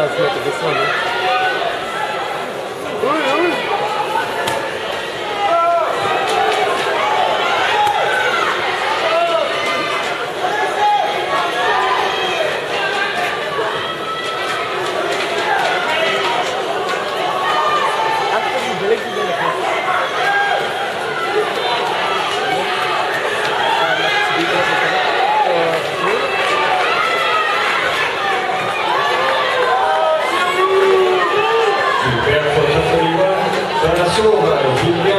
Geiler als mit wissen, ne? 生涯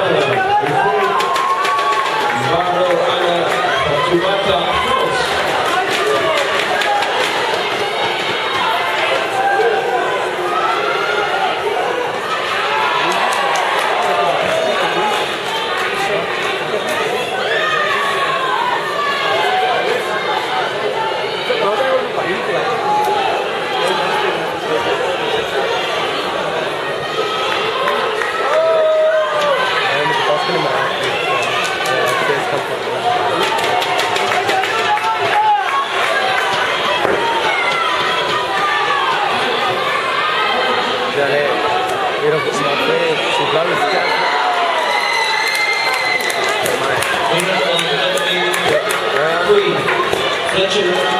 Hier op de maat 2, zo